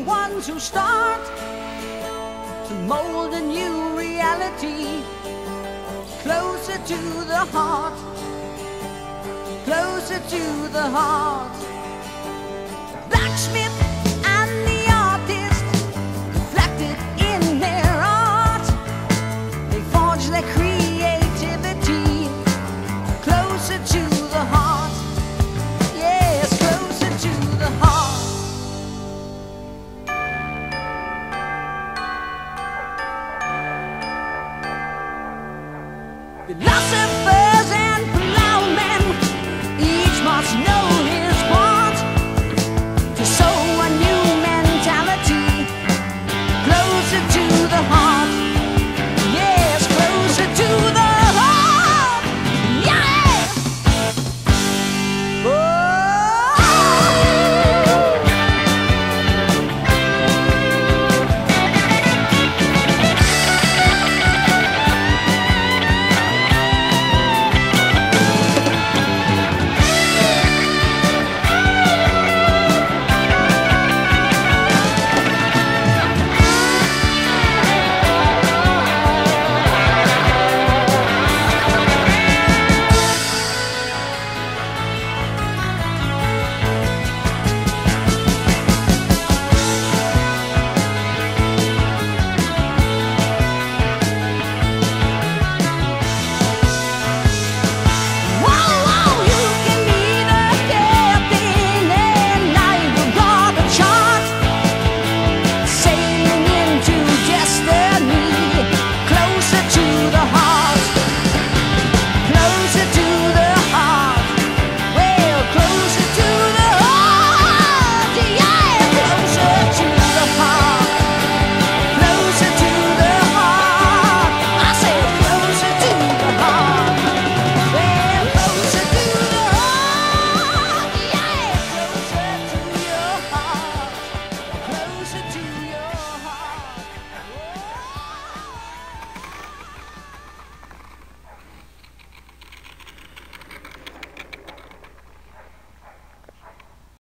ones who start to mold a new reality closer to the heart, closer to the heart. Philosophers and plowmen each must know